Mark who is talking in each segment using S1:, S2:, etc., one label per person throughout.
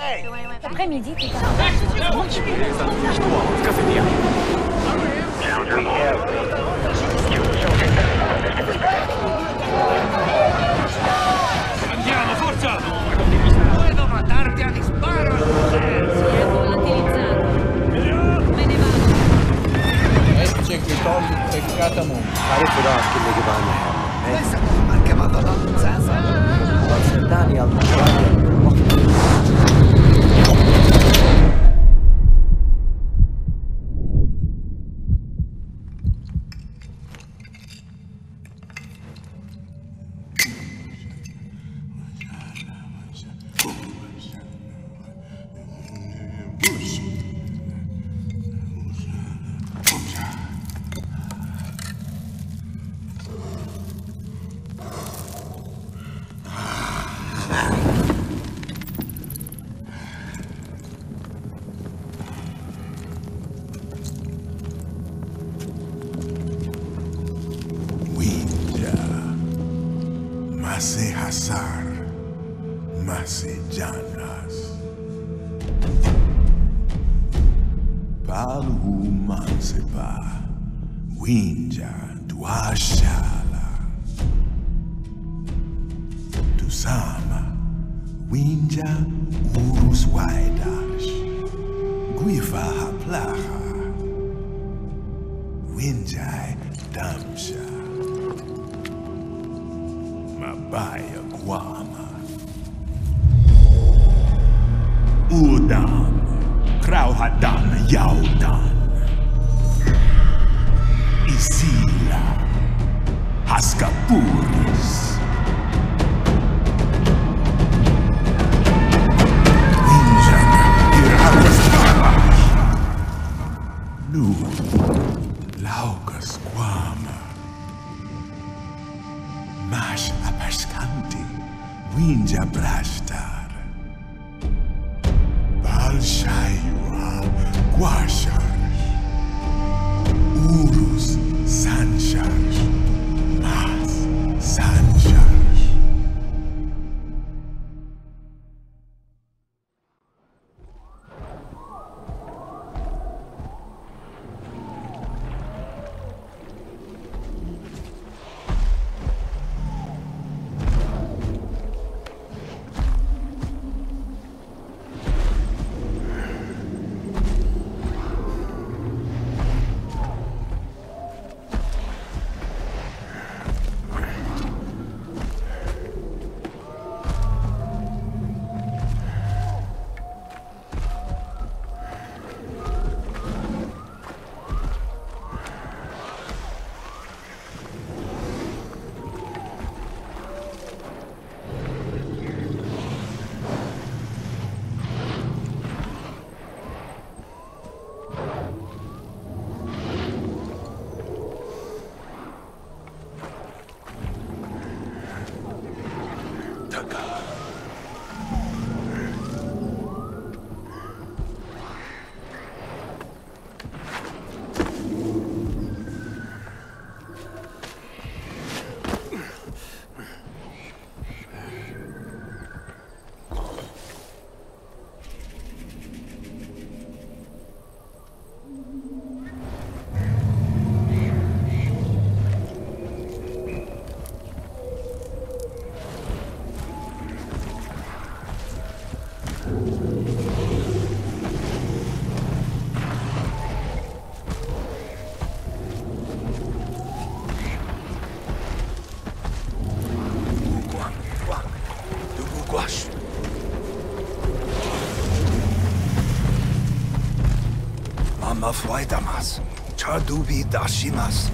S1: Hey. Après-midi, t'es pas...
S2: Andiamo, forza!
S3: Puedo matarti a disparos!
S4: Çekmiş Masih hasar. Masih janas. Palhu mansepa. Wenja duashala. Tusama. Wenja urus waidash. Guifa haplaha. Winjai damsha. Mabaya Guama. Udam. Krauhadam Yaudan. Winja brashtar.
S3: Mama fuaidamas. Chadubi dashimas.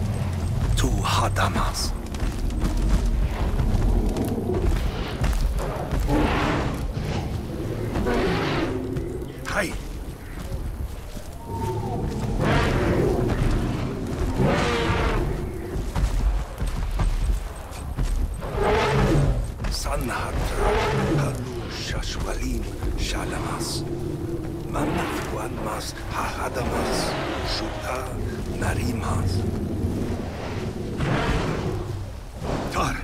S3: Tu hadamas. Manafuanmas hahadamas shuta narimas. Tar,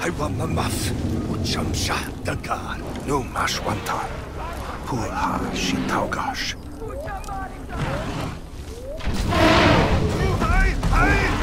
S3: I want mamaf ucham shah dagar no mashwantar. Kurha Shitaugash. Hai, hai!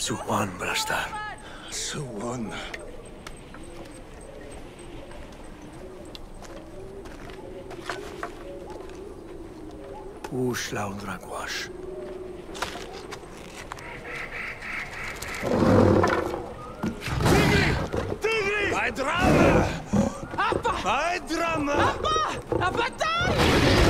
S3: Suwan Brastar. Suwan. Ushlau Dragwash. Haydrama! Appa! Haydrama! Appa!
S1: Appa, dai!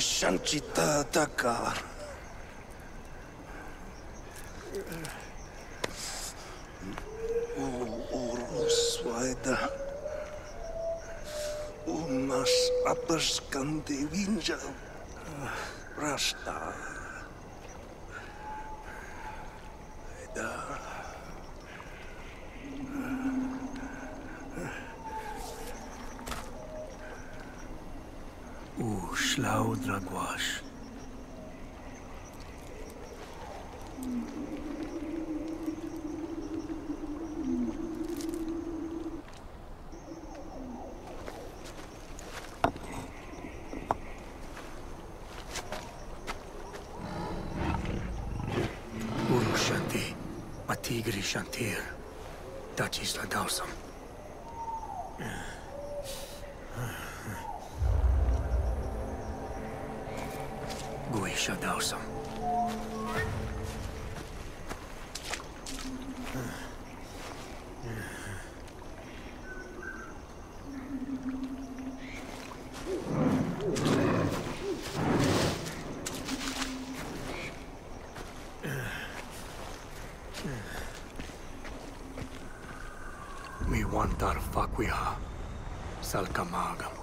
S3: mi-aș-am cita ataca. Ursuaida. Unas apas candevinja. Rasta. O Shlau Draguash. a tigre Shantir, Dachis Ladausam. Guisha Dawson. We want our Fakwia, Salkamaga.